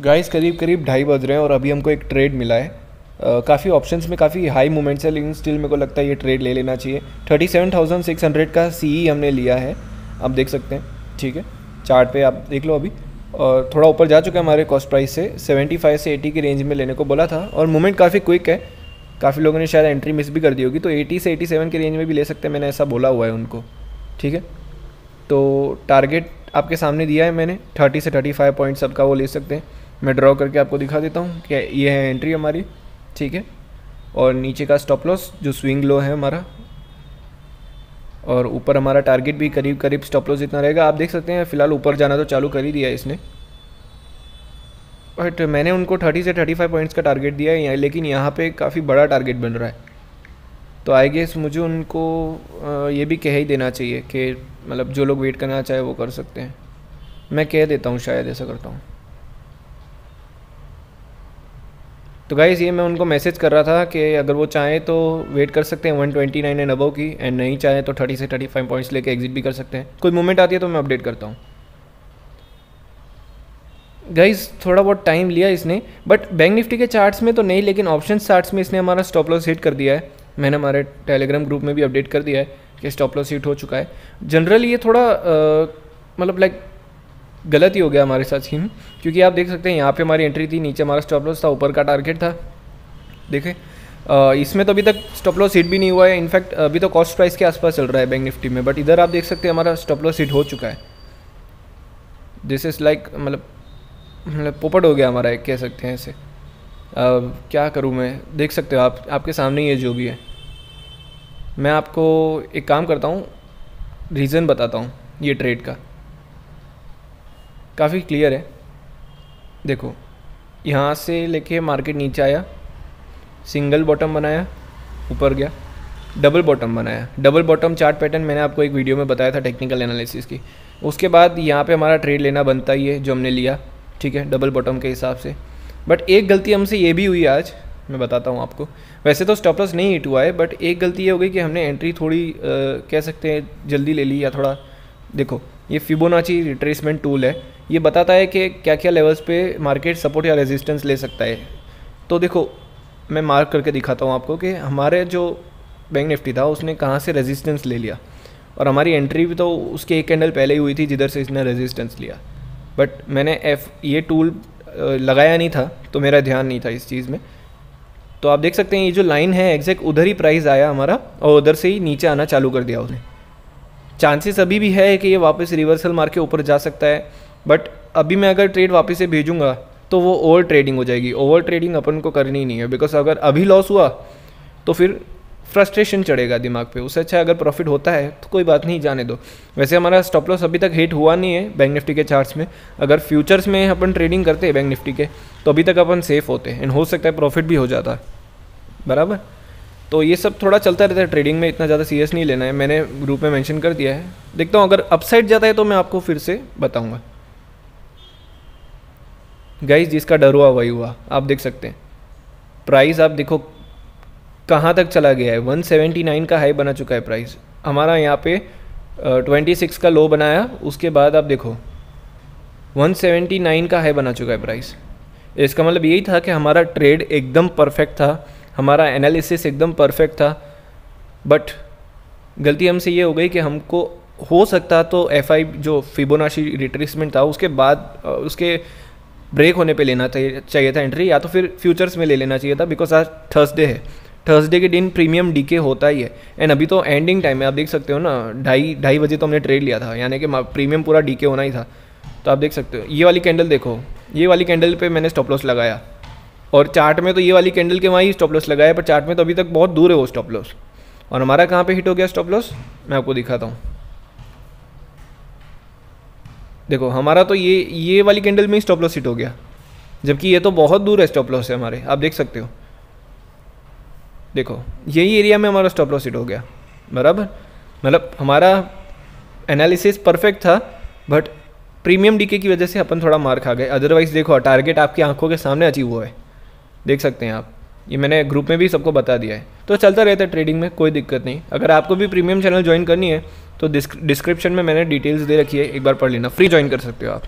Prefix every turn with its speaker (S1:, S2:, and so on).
S1: Guys करीब करीब ढाई बज रहे हैं और अभी हमको एक ट्रेड मिला है। काफ़ी ऑप्शंस में काफ़ी हाई मूवमेंट्स है, लेकिन स्टिल मेरे को लगता है ये ट्रेड ले लेना चाहिए। Thirty seven thousand six hundred का सीई हमने लिया है। आप देख सकते हैं, ठीक है? चार्ट पे आप देख लो अभी। और थोड़ा ऊपर जा चुका है हमारे कॉस्ट प्राइस से। सेवेंटी फाइव से एटी की रेंज में लेने को बोला था। और मूवमेंट काफ़ी क्विक है। काफ़ी लोगों ने शायद एंट्री मिस भी कर दी होगी तो एटी से एटी सेवन की रेंज में भी ले सकते हैं। मैंने ऐसा बोला हुआ है उनको। ठीक है? तो टारगेट आपके सामने दिया है मैंने थर्टी से थर्टी फाइव पॉइंट सबका वो ले सकते हैं। मैं ड्रॉ करके आपको दिखा देता हूँ कि ये है एंट्री हमारी, ठीक है? और नीचे का स्टॉप लॉस जो स्विंग लो है हमारा, और ऊपर हमारा टारगेट भी करीब करीब स्टॉप लॉस इतना रहेगा। आप देख सकते हैं, फ़िलहाल ऊपर जाना तो चालू कर ही दिया है इसने। बट मैंने उनको थर्टी से थर्टी फाइव पॉइंट्स का टारगेट दिया है, लेकिन यहाँ पे काफ़ी बड़ा टारगेट बन रहा है। तो आई गेस मुझे उनको ये भी कह ही देना चाहिए कि मतलब जो लोग वेट करना चाहे वो कर सकते हैं। मैं कह देता हूँ शायद ऐसा करता हूँ। तो गाइज़ ये मैं उनको मैसेज कर रहा था कि अगर वो चाहें तो वेट कर सकते हैं 129 ट्वेंटी नाइन एंड अबव की एंड नहीं चाहें तो 30 से 35 पॉइंट्स लेके एग्जिट भी कर सकते हैं। कोई मूवमेंट आती है तो मैं अपडेट करता हूँ। गाइज़ थोड़ा बहुत टाइम लिया इसने बट बैंक निफ्टी के चार्ट्स में तो नहीं, लेकिन ऑप्शन चार्ट्स में इसने हमारा स्टॉप लॉस हिट कर दिया है। मैंने हमारे टेलीग्राम ग्रुप में भी अपडेट कर दिया है कि स्टॉप लॉस हिट हो चुका है। जनरली ये थोड़ा मतलब लाइक गलत ही हो गया हमारे साथ स्कीम क्योंकि आप देख सकते हैं यहाँ पे हमारी एंट्री थी, नीचे हमारा स्टॉप लॉस था, ऊपर का टारगेट था। देखें इसमें तो अभी तक स्टॉप लॉस हिट भी नहीं हुआ है इनफैक्ट अभी तो कॉस्ट प्राइस के आसपास चल रहा है बैंक निफ्टी में बट इधर आप देख सकते हैं हमारा स्टॉप लॉस हिट हो चुका है। दिस इज़ लाइक मतलब मतलब पोपट हो गया हमारा, एक कह सकते हैं ऐसे। क्या करूँ मैं? देख सकते हो आप, आपके सामने है जो भी है। मैं आपको एक काम करता हूँ रीज़न बताता हूँ ये ट्रेड का। काफ़ी क्लियर है। देखो, यहाँ से लेके मार्केट नीचे आया सिंगल बॉटम बनाया, ऊपर गया डबल बॉटम बनाया। डबल बॉटम चार्ट पैटर्न मैंने आपको एक वीडियो में बताया था टेक्निकल एनालिसिस की। उसके बाद यहाँ पे हमारा ट्रेड लेना बनता ही है, जो हमने लिया, ठीक है डबल बॉटम के हिसाब से। बट एक गलती हमसे ये भी हुई आज मैं बताता हूँ आपको। वैसे तो स्टॉप लॉस नहीं हिट हुआ है बट एक गलती ये हो गई कि हमने एंट्री थोड़ी अ, कह सकते हैं जल्दी ले ली या थोड़ा देखो ये फिबोनाची रिट्रेसमेंट टूल है। ये बताता है कि क्या क्या लेवल्स पे मार्केट सपोर्ट या रेजिस्टेंस ले सकता है। तो देखो मैं मार्क करके दिखाता हूँ आपको कि हमारे जो बैंक निफ्टी था उसने कहाँ से रेजिस्टेंस ले लिया। और हमारी एंट्री भी तो उसके एक कैंडल पहले ही हुई थी जिधर से इसने रेजिस्टेंस लिया। बट मैंने एफ़ ये टूल लगाया नहीं था तो मेरा ध्यान नहीं था इस चीज़ में। तो आप देख सकते हैं, ये जो लाइन है, एग्जैक्ट उधर ही प्राइस आया हमारा, और उधर से ही नीचे आना चालू कर दिया उसने। चांसेस अभी भी है कि ये वापस रिवर्सल मार के ऊपर जा सकता है बट अभी मैं अगर ट्रेड वापस से भेजूँगा तो वो ओवर ट्रेडिंग हो जाएगी। ओवर ट्रेडिंग अपन को करनी नहीं है बिकॉज़ अगर अभी लॉस हुआ तो फिर फ्रस्ट्रेशन चढ़ेगा दिमाग पे। उससे अच्छा अगर प्रॉफिट होता है तो कोई बात नहीं, जाने दो। वैसे हमारा स्टॉप लॉस अभी तक हिट हुआ नहीं है बैंक निफ्टी के चार्ट्स में। अगर फ्यूचर्स में अपन ट्रेडिंग करते हैं बैंक निफ्टी के तो अभी तक अपन सेफ़ होते हैं। एंड हो सकता है प्रॉफिट भी हो जाता। है बराबर? तो ये सब थोड़ा चलता रहता है। ट्रेडिंग में इतना ज़्यादा सीरियस नहीं लेना है। मैंने ग्रुप में मेंशन कर दिया है। देखता हूँ, अगर अपसाइड जाता है तो मैं आपको फिर से बताऊँगा। गाइज़ जिसका डर हुआ, वही हुआ। आप देख सकते हैं। प्राइस आप देखो कहाँ तक चला गया है? 179 का हाई बना चुका है प्राइस हमारा यहाँ पे ट्वेंटी सिक्स का लो बनाया, उसके बाद आप देखो 179 का हाई बना चुका है प्राइस इसका मतलब यही था कि हमारा ट्रेड एकदम परफेक्ट था, हमारा एनालिसिस एकदम परफेक्ट था बट गलती हमसे ये हो गई कि हमको हो सकता तो एफआई जो फिबोनाशी रिट्रेसमेंट था, उसके बाद उसके ब्रेक होने पे लेना चाहिए चाहिए था एंट्री या तो फिर फ्यूचर्स में ले लेना चाहिए था बिकॉज़ आज थर्सडे है। थर्सडे के दिन प्रीमियम डीके होता ही है। एंड अभी तो एंडिंग टाइम है, आप देख सकते हो ना, ढाई ढाई बजे तो हमने ट्रेड लिया था, यानी कि प्रीमियम पूरा डीके होना ही था। तो आप देख सकते हो, ये वाली कैंडल देखो, ये वाली कैंडल पे मैंने स्टॉप लॉस लगाया। और चार्ट में तो ये वाली कैंडल के वहाँ ही स्टॉप लॉस लगाया, पर चार्ट में तो अभी तक बहुत दूर है वो स्टॉप लॉस और हमारा कहाँ पे हिट हो गया स्टॉप लॉस मैं आपको दिखाता हूँ। देखो, हमारा तो ये ये वाली कैंडल में ही स्टॉप लॉस हिट हो गया। जबकि ये तो बहुत दूर है स्टॉप लॉस से हमारे, आप देख सकते हो। देखो, यही एरिया में हमारा स्टॉप लॉस हिट हो गया, बराबर? मतलब हमारा एनालिसिस परफेक्ट था बट प्रीमियम डीके की वजह से अपन थोड़ा मार खा गए। अदरवाइज़ देखो टारगेट आपकी आँखों के सामने अचीव हुआ है। देख सकते हैं आप। ये मैंने ग्रुप में भी सबको बता दिया है। तो चलता रहता है ट्रेडिंग में, कोई दिक्कत नहीं। अगर आपको भी प्रीमियम चैनल ज्वाइन करनी है तो डिस्क्रिप्शन में मैंने डिटेल्स दे रखी है, एक बार पढ़ लेना। फ्री ज्वाइन कर सकते हो आप।